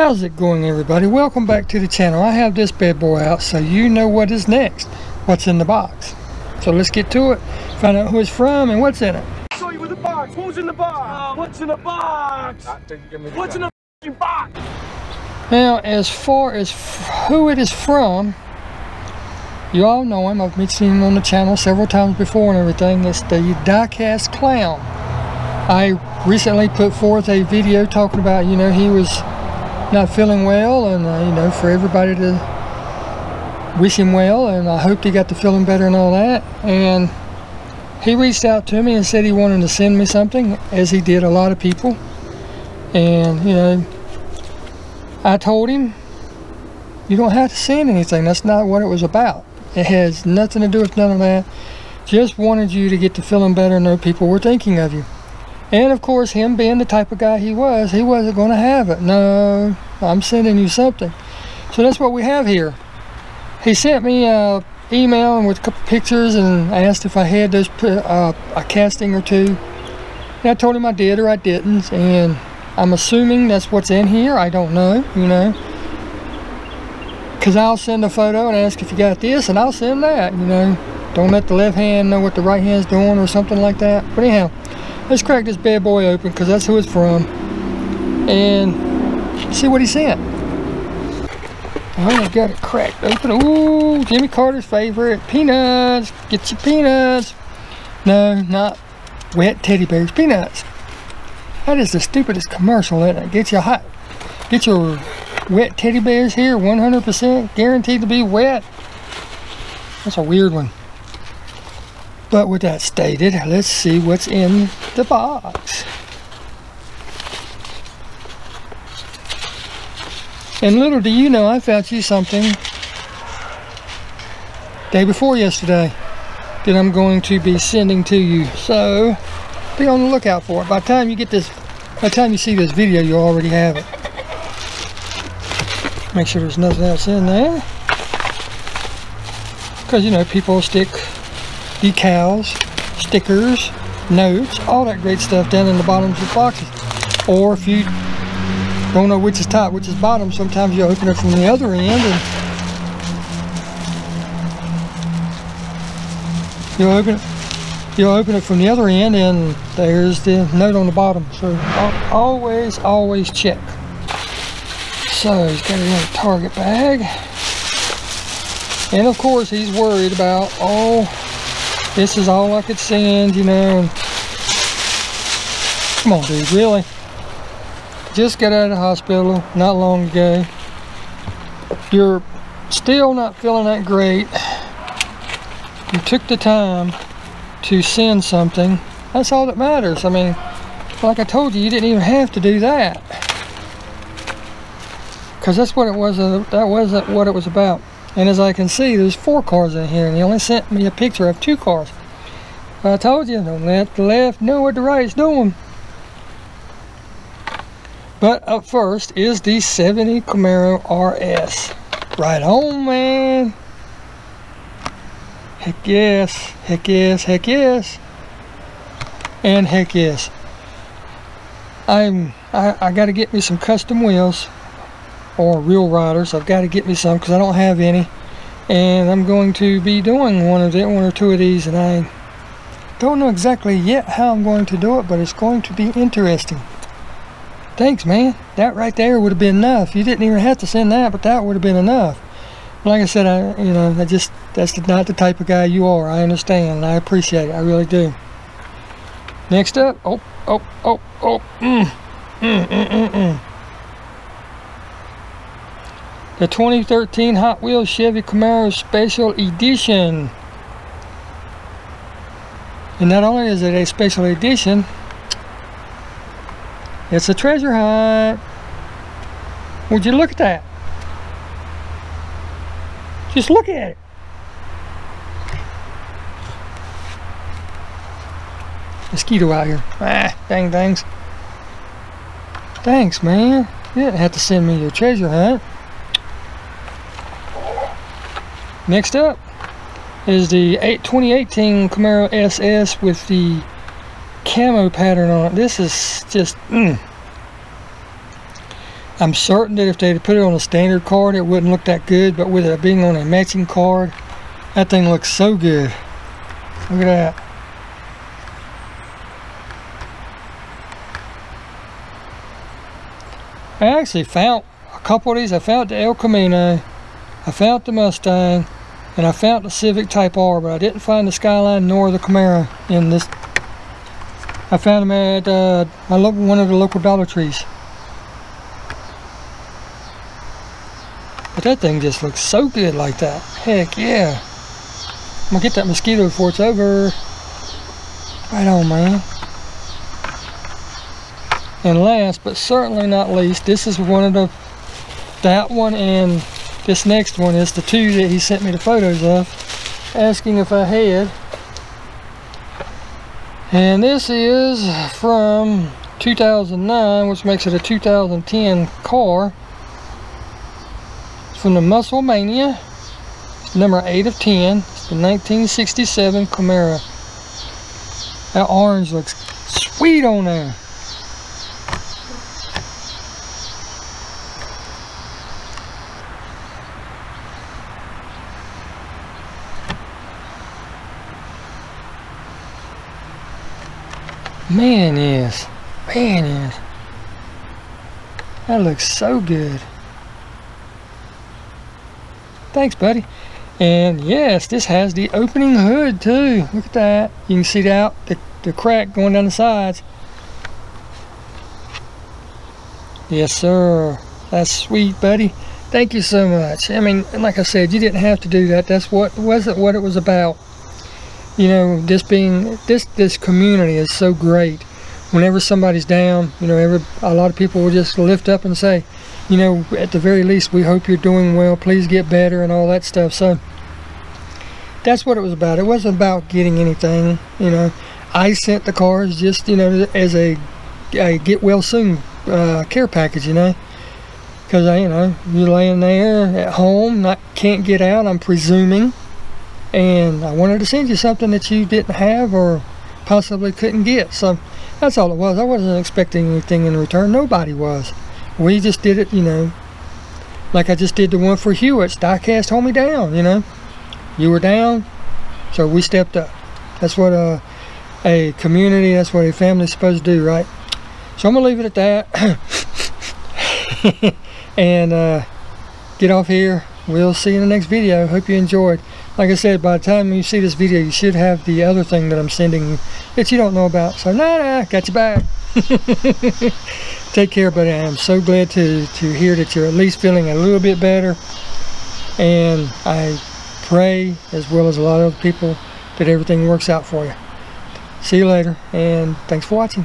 How's it going everybody? Welcome back to the channel. I have this bad boy out so you know what is next. What's in the box. So let's get to it. Find out who it's from and what's in it. I show you with the box. Who's in the box? Uh, what's in the box? What's in the box? Now as far as who it is from, you all know him. I've mentioned him on the channel several times before and everything. It's the Diecast Clown. I recently put forth a video talking about, you know, he was not feeling well and, uh, you know, for everybody to wish him well and I hoped he got to feeling better and all that. And he reached out to me and said he wanted to send me something, as he did a lot of people. And, you know, I told him, you don't have to send anything. That's not what it was about. It has nothing to do with none of that. Just wanted you to get to feeling better and know people were thinking of you. And of course, him being the type of guy he was, he wasn't going to have it. No, I'm sending you something. So that's what we have here. He sent me a email with a couple pictures and asked if I had those uh, a casting or two. And I told him I did or I didn't, and I'm assuming that's what's in here. I don't know, you know. Because I'll send a photo and ask if you got this, and I'll send that, you know. Don't let the left hand know what the right hand's doing or something like that. But anyhow, let's crack this bad boy open because that's who it's from. And see what he sent. I got it cracked open. Ooh, Jimmy Carter's favorite. Peanuts. Get your peanuts. No, not wet teddy bears. Peanuts. That is the stupidest commercial, isn't it? Get your hot, get your wet teddy bears here, 100% guaranteed to be wet. That's a weird one. But with that stated, let's see what's in the box. And little do you know, I found you something day before yesterday that I'm going to be sending to you. So be on the lookout for it. By the time you get this, by the time you see this video, you'll already have it. Make sure there's nothing else in there. Because, you know, people stick decals, stickers, notes, all that great stuff down in the bottoms of the boxes. Or if you don't know which is top, which is bottom, sometimes you open it from the other end and you'll open it you'll open it from the other end and there's the note on the bottom. So always always check. So he's got a little target bag. And of course he's worried about oh this is all I could send you know come on dude really? Just got out of the hospital not long ago. You're still not feeling that great. You took the time to send something. That's all that matters. I mean like I told you you didn't even have to do that. Because that's what it was uh, that wasn't what it was about and as I can see there's four cars in here and he only sent me a picture of two cars. I told you don't let the left know what the right is doing but up first is the 70 Camaro RS right on man. Heck yes, heck yes, heck yes, and heck yes. I'm I, I got to get me some custom wheels or real riders. I've got to get me some because I don't have any, and I'm going to be doing one of the, one or two of these, and I don't know exactly yet how I'm going to do it, but it's going to be interesting. Thanks, man. That right there would have been enough. You didn't even have to send that, but that would have been enough like I said, I you know, I just that's not the type of guy you are. I understand, and I appreciate it. I really do. Next up, oh, oh, oh, oh, mm, mm, mm, mm, mm. The 2013 Hot Wheels Chevy Camaro Special Edition. And not only is it a special edition, it's a treasure hunt. Would you look at that? Just look at it. Mosquito out here. Ah, dang things. Thanks, man. You didn't have to send me your treasure hunt. Next up is the 2018 Camaro SS with the camo pattern on it. This is just, mm. I'm certain that if they had put it on a standard card, it wouldn't look that good, but with it being on a matching card, that thing looks so good. Look at that. I actually found a couple of these. I found the El Camino, I found the Mustang, and I found the Civic Type R, but I didn't find the Skyline nor the Camaro in this. I found them at uh, my one of the local Dollar Trees. But that thing just looks so good like that. Heck yeah. I'm gonna get that mosquito before it's over. Right on, man. And last, but certainly not least, this is one of the, that one and this next one is the two that he sent me the photos of, asking if I had. And this is from 2009, which makes it a 2010 car. It's from the Muscle Mania. Number 8 of 10. It's the 1967 Camaro. That orange looks sweet on there. Man is. Man is. That looks so good. Thanks, buddy. And yes, this has the opening hood too. Look at that. You can see out the, the crack going down the sides. Yes, sir. That's sweet, buddy. Thank you so much. I mean, like I said, you didn't have to do that. That's what wasn't what it was about you know this being this this community is so great. Whenever somebody's down you know every a lot of people will just lift up and say you know at the very least we hope you're doing well. Please get better and all that stuff. So that's what it was about. It wasn't about getting anything you know. I sent the cars just you know as a, a get well soon uh, care package you know. Because I, you know you're laying there at home not can't get out i'm presuming and I wanted to send you something that you didn't have or possibly couldn't get. So that's all it was. I wasn't expecting anything in return. Nobody was. We just did it, you know, like I just did the one for Hewitt's. Diecast hold me down, you know. You were down, so we stepped up. That's what a, a community, that's what a family's supposed to do, right? So I'm going to leave it at that. and uh, get off here. We'll see you in the next video. Hope you enjoyed like I said, by the time you see this video, you should have the other thing that I'm sending you that you don't know about. So, nah, nah, got you back. Take care, buddy. I am so glad to, to hear that you're at least feeling a little bit better. And I pray, as well as a lot of people, that everything works out for you. See you later, and thanks for watching.